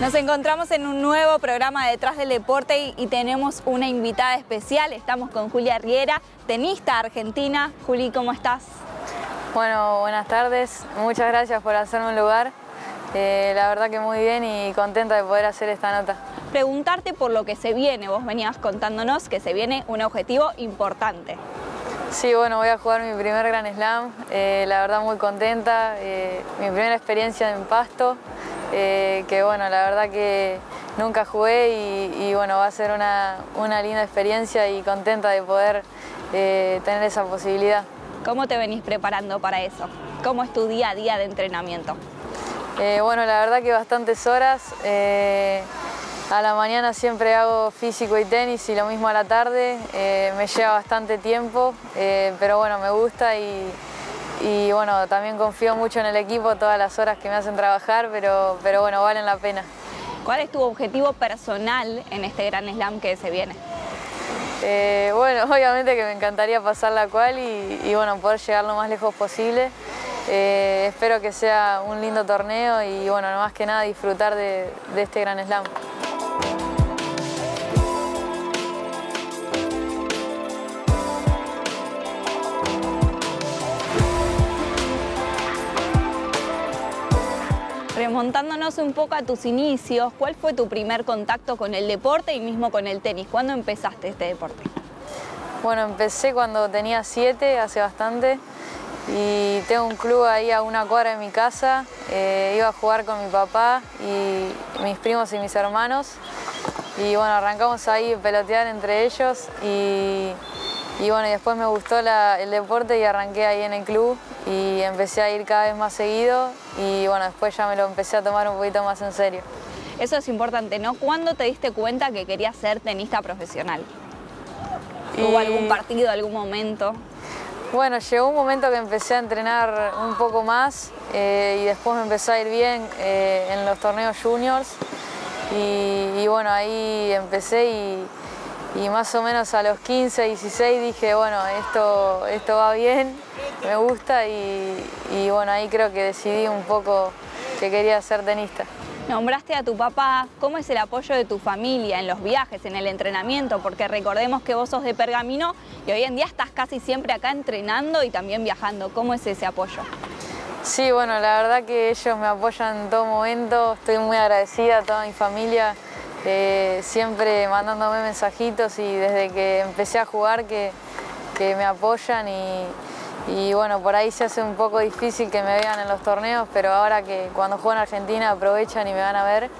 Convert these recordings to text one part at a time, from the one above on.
Nos encontramos en un nuevo programa Detrás del Deporte y, y tenemos una invitada especial. Estamos con Julia Riera, tenista argentina. Juli, ¿cómo estás? Bueno, buenas tardes. Muchas gracias por hacerme un lugar. Eh, la verdad que muy bien y contenta de poder hacer esta nota. Preguntarte por lo que se viene. Vos venías contándonos que se viene un objetivo importante. Sí, bueno, voy a jugar mi primer Grand Slam. Eh, la verdad muy contenta. Eh, mi primera experiencia en Pasto. Eh, que bueno, la verdad que nunca jugué y, y bueno, va a ser una, una, linda experiencia y contenta de poder eh, tener esa posibilidad. ¿Cómo te venís preparando para eso? ¿Cómo es tu día a día de entrenamiento? Eh, bueno, la verdad que bastantes horas. A la mañana siempre hago físico y tenis y lo mismo a la tarde. me lleva bastante tiempo, pero bueno, me gusta y, y bueno, también confío mucho en el equipo, todas las horas que me hacen trabajar, pero, pero bueno, valen la pena. ¿Cuál es tu objetivo personal en este gran slam que se viene? Eh, bueno, obviamente que me encantaría pasar la cual y, y bueno, poder llegar lo más lejos posible. Eh, espero que sea un lindo torneo y bueno, no más que nada disfrutar de, de este gran slam. Remontándonos un poco a tus inicios, ¿cuál fue tu primer contacto con el deporte y mismo con el tenis? ¿Cuándo empezaste este deporte? Bueno, empecé cuando tenía siete, hace bastante, y tengo un club ahí a una cuadra de mi casa. Eh, iba a jugar con mi papá y mis primos y mis hermanos. Y bueno, arrancamos ahí a pelotear entre ellos y, bueno, después me gustó el deporte y arranqué ahí en el club y empecé a ir cada vez más seguido y bueno, después ya me lo empecé a tomar un poquito más en serio. Eso es importante, ¿no? ¿Cuándo te diste cuenta que querías ser tenista profesional? Y... ¿Hubo algún partido, algún momento? Bueno, llegó un momento que empecé a entrenar un poco más eh, y después me empezó a ir bien eh, en los torneos juniors y, y bueno, ahí empecé y, y más o menos a los 15, 16 dije, bueno, esto, esto va bien, me gusta y, y, bueno, ahí creo que decidí un poco que quería ser tenista. Nombraste a tu papá, ¿cómo es el apoyo de tu familia en los viajes, en el entrenamiento? Porque recordemos que vos sos de Pergamino y hoy en día estás casi siempre acá entrenando y también viajando. ¿Cómo es ese apoyo? Sí, bueno, la verdad que ellos me apoyan en todo momento, estoy muy agradecida a toda mi familia eh, siempre mandándome mensajitos y desde que empecé a jugar que, que me apoyan y, y, bueno, por ahí se hace un poco difícil que me vean en los torneos, pero ahora que cuando juego en Argentina aprovechan y me van a ver.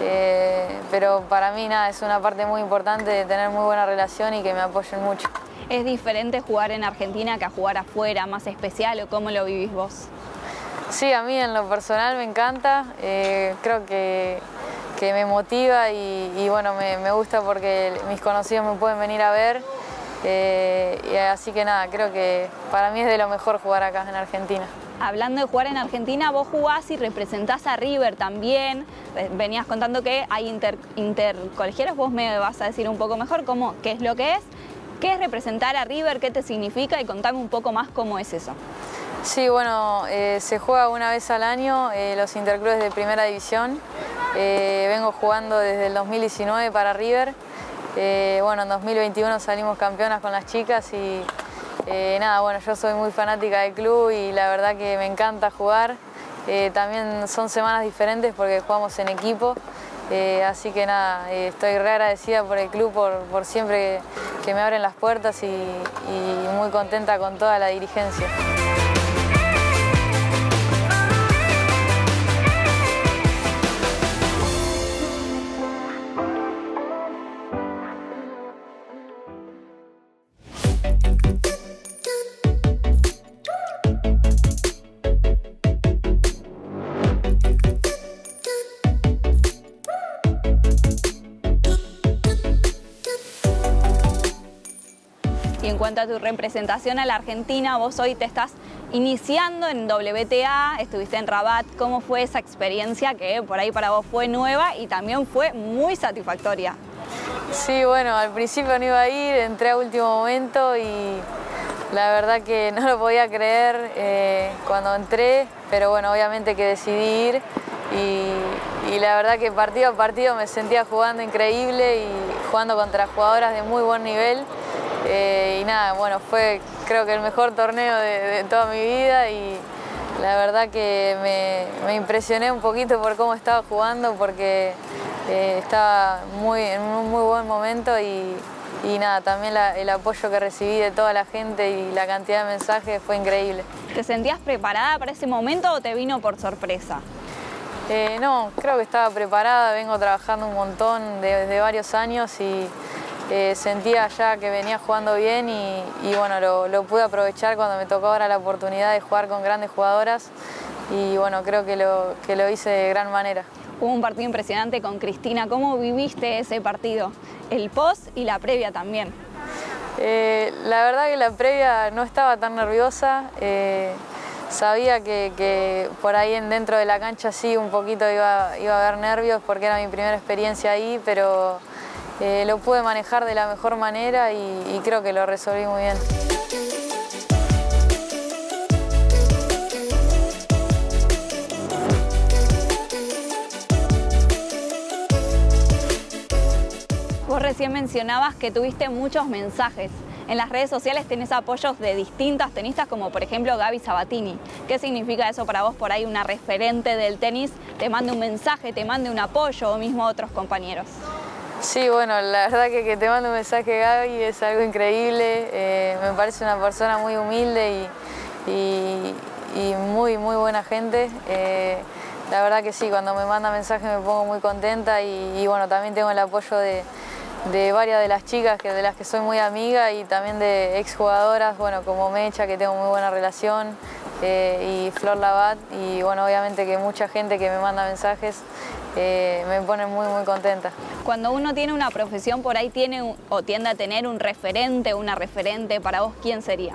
Eh, pero para mí nada, es una parte muy importante de tener muy buena relación y que me apoyen mucho. ¿Es diferente jugar en Argentina que a jugar afuera, más especial o cómo lo vivís vos? Sí, a mí en lo personal me encanta, eh, creo que que me motiva y, y bueno, me, me, gusta porque mis conocidos me pueden venir a ver. Eh, y así que nada, creo que para mí es de lo mejor jugar acá en Argentina. Hablando de jugar en Argentina, vos jugás y representás a River también. Venías contando que hay inter, vos me vas a decir un poco mejor cómo, qué es lo que es, qué es representar a River, qué te significa y contame un poco más cómo es eso. Sí, bueno, eh, se juega una vez al año eh, los interclubes de primera división. Eh, vengo jugando desde el 2019 para River. Eh, bueno, en 2021 salimos campeonas con las chicas y eh, nada, bueno, yo soy muy fanática del club y la verdad que me encanta jugar. también son semanas diferentes porque jugamos en equipo. así que nada, estoy re agradecida por el club, por, siempre que, me abren las puertas y muy contenta con toda la dirigencia. Y en cuanto a tu representación a la Argentina, vos hoy te estás iniciando en WTA, estuviste en Rabat. ¿Cómo fue esa experiencia que por ahí para vos fue nueva y también fue muy satisfactoria? Sí, bueno, al principio no iba a ir, entré a último momento y la verdad que no lo podía creer eh, cuando entré, pero bueno, obviamente que decidí ir y, y la verdad que partido a partido me sentía jugando increíble y jugando contra jugadoras de muy buen nivel. Eh, y nada, bueno, fue creo que el mejor torneo de, toda mi vida y la verdad que me, impresioné un poquito por cómo estaba jugando porque eh, estaba muy, en un muy buen momento y, nada, también el apoyo que recibí de toda la gente y la cantidad de mensajes fue increíble. ¿Te sentías preparada para ese momento o te vino por sorpresa? Eh, no, creo que estaba preparada, vengo trabajando un montón desde varios años y eh, sentía ya que venía jugando bien y, bueno, lo, pude aprovechar cuando me tocó ahora la oportunidad de jugar con grandes jugadoras y bueno, creo que lo, que lo hice de gran manera. Hubo un partido impresionante con Cristina, ¿cómo viviste ese partido? El post y la previa también. Eh, la verdad que la previa no estaba tan nerviosa. Sabía que, por ahí dentro de la cancha sí un poquito iba, iba a haber nervios porque era mi primera experiencia ahí, pero eh, lo pude manejar de la mejor manera y, creo que lo resolví muy bien. Vos recién mencionabas que tuviste muchos mensajes en las redes sociales tenés apoyos de distintas tenistas, como por ejemplo Gaby Sabatini. ¿Qué significa eso para vos? Por ahí una referente del tenis te mande un mensaje, te mande un apoyo o mismo otros compañeros. Sí, bueno, la verdad que que te mande un mensaje Gaby es algo increíble. Eh, me parece una persona muy humilde y, muy, muy buena gente. Eh, la verdad que sí, cuando me manda mensaje me pongo muy contenta y bueno, también tengo el apoyo de, de varias de las chicas que, de las que soy muy amiga y también de exjugadoras, bueno, como Mecha, que tengo muy buena relación, eh, y Flor Labat, y bueno, obviamente que mucha gente que me manda mensajes eh, me pone muy, muy contenta. Cuando uno tiene una profesión, por ahí tiene o tiende a tener un referente, una referente, para vos, ¿quién sería?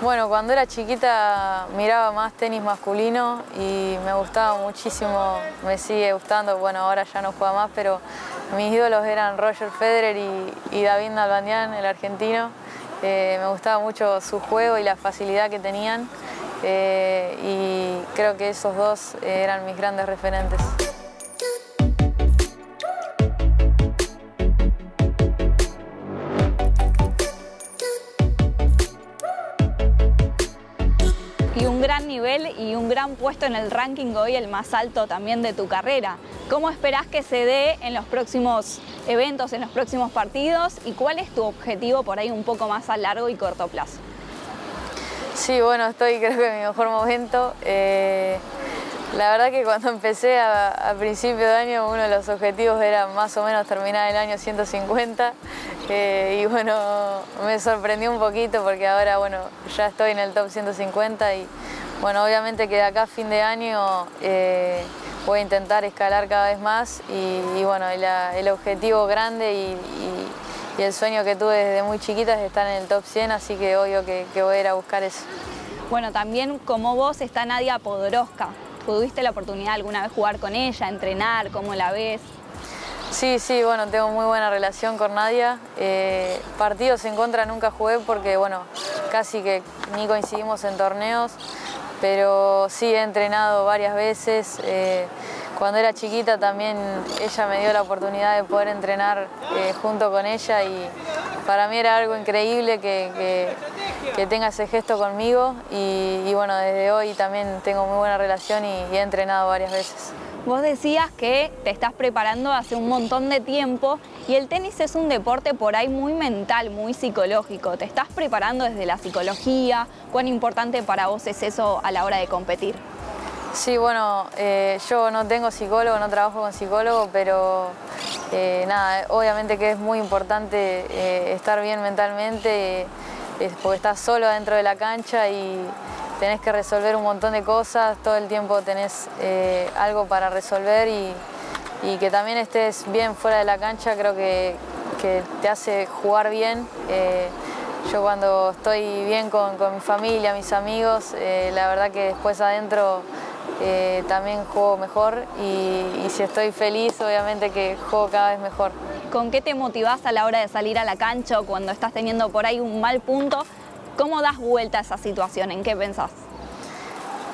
Bueno, cuando era chiquita miraba más tenis masculino y me gustaba muchísimo, me sigue gustando, bueno, ahora ya no juega más, pero mis ídolos eran Roger Federer y, David Nalbandian, el argentino. Eh, me gustaba mucho su juego y la facilidad que tenían eh, y creo que esos dos eran mis grandes referentes. gran nivel y un gran puesto en el ranking hoy, el más alto también de tu carrera. ¿Cómo esperás que se dé en los próximos eventos, en los próximos partidos y cuál es tu objetivo por ahí un poco más a largo y corto plazo? Sí, bueno, estoy creo que en mi mejor momento. Eh, la verdad que cuando empecé a, principio de año uno de los objetivos era más o menos terminar el año 150 eh, y bueno, me sorprendió un poquito porque ahora bueno, ya estoy en el top 150 y bueno, obviamente que de acá a fin de año eh, voy a intentar escalar cada vez más y, bueno, el objetivo grande y, el sueño que tuve desde muy chiquita es estar en el top 100, así que obvio que, que voy a ir a buscar eso. Bueno, también como vos está Nadia Podoroska, ¿Tuviste la oportunidad alguna vez jugar con ella, entrenar? ¿Cómo la ves? Sí, sí, bueno, tengo muy buena relación con Nadia. Eh, partidos en contra nunca jugué porque, bueno, casi que ni coincidimos en torneos, pero sí he entrenado varias veces. Eh, cuando era chiquita también ella me dio la oportunidad de poder entrenar eh, junto con ella y para mí era algo increíble que, tenga ese gesto conmigo y, bueno, desde hoy también tengo muy buena relación y, he entrenado varias veces. Vos decías que te estás preparando hace un montón de tiempo y el tenis es un deporte por ahí muy mental, muy psicológico. ¿Te estás preparando desde la psicología? ¿Cuán importante para vos es eso a la hora de competir? Sí, bueno, eh, yo no tengo psicólogo, no trabajo con psicólogo, pero eh, nada, obviamente que es muy importante eh, estar bien mentalmente, porque estás solo dentro de la cancha y tenés que resolver un montón de cosas, todo el tiempo tenés algo para resolver y, que también estés bien fuera de la cancha creo que, te hace jugar bien. yo cuando estoy bien con, con mi familia, mis amigos, la verdad que después adentro eh, también juego mejor y, si estoy feliz obviamente que juego cada vez mejor. ¿Con qué te motivás a la hora de salir a la cancha o cuando estás teniendo por ahí un mal punto? ¿Cómo das vuelta a esa situación? ¿En qué pensás?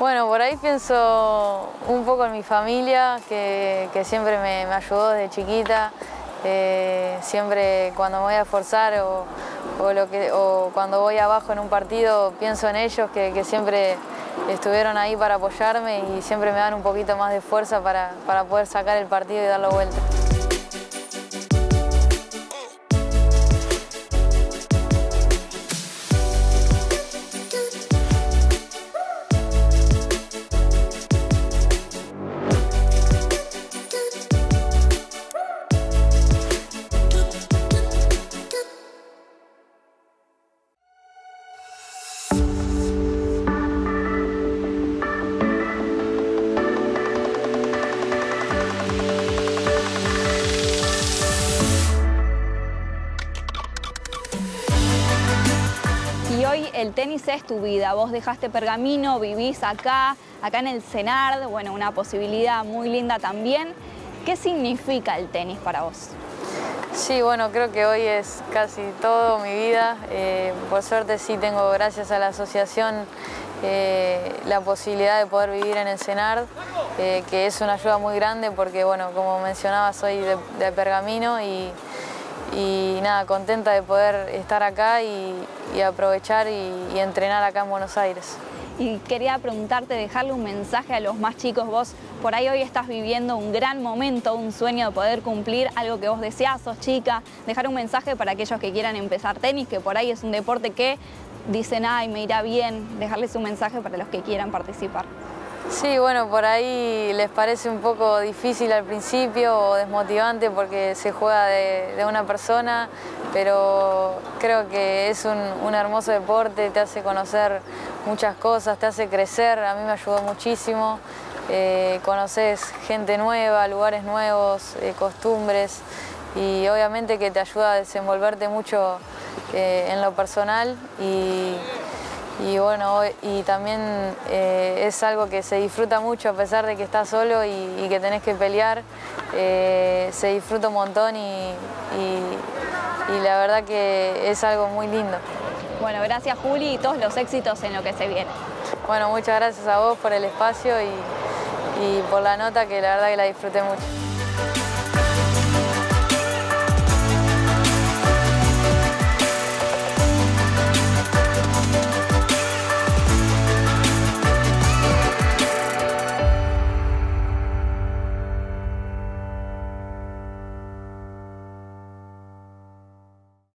Bueno, por ahí pienso un poco en mi familia, que, siempre me, ayudó desde chiquita. Eh, siempre cuando me voy a esforzar o, lo que, cuando voy abajo en un partido, pienso en ellos, que, siempre estuvieron ahí para apoyarme y siempre me dan un poquito más de fuerza para, para poder sacar el partido y darlo vuelta. El tenis es tu vida. Vos dejaste Pergamino, vivís acá, acá en el CENARD, bueno, una posibilidad muy linda también. ¿Qué significa el tenis para vos? Sí, bueno, creo que hoy es casi todo mi vida. Eh, por suerte sí tengo, gracias a la asociación, eh, la posibilidad de poder vivir en el CENARD, eh, que es una ayuda muy grande porque, bueno, como mencionaba, soy de Pergamino y y nada, contenta de poder estar acá y, aprovechar y, entrenar acá en Buenos Aires. Y quería preguntarte, dejarle un mensaje a los más chicos. Vos por ahí hoy estás viviendo un gran momento, un sueño de poder cumplir algo que vos deseás, sos chica. Dejar un mensaje para aquellos que quieran empezar tenis, que por ahí es un deporte que dicen, ay, me irá bien. Dejarles un mensaje para los que quieran participar. Sí, bueno, por ahí les parece un poco difícil al principio o desmotivante porque se juega de, una persona, pero creo que es un, hermoso deporte, te hace conocer muchas cosas, te hace crecer, a mí me ayudó muchísimo. Eh, conoces gente nueva, lugares nuevos, eh, costumbres y obviamente que te ayuda a desenvolverte mucho eh, en lo personal y, y bueno, y también eh, es algo que se disfruta mucho a pesar de que estás solo y, que tenés que pelear, eh, se disfruta un montón y, la verdad que es algo muy lindo. Bueno, gracias Juli y todos los éxitos en lo que se viene. Bueno, muchas gracias a vos por el espacio y, y por la nota que la verdad que la disfruté mucho.